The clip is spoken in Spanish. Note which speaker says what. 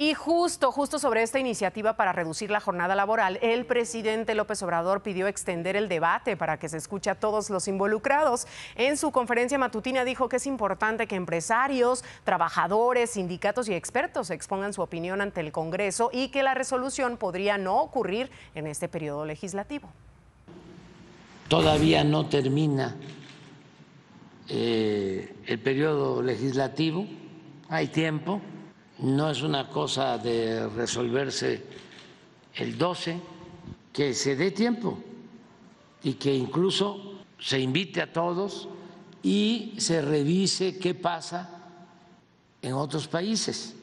Speaker 1: Y justo, justo sobre esta iniciativa para reducir la jornada laboral, el presidente López Obrador pidió extender el debate para que se escuche a todos los involucrados. En su conferencia matutina dijo que es importante que empresarios, trabajadores, sindicatos y expertos expongan su opinión ante el Congreso y que la resolución podría no ocurrir en este periodo legislativo.
Speaker 2: Todavía no termina eh, el periodo legislativo, hay tiempo no es una cosa de resolverse el 12, que se dé tiempo y que incluso se invite a todos y se revise qué pasa en otros países.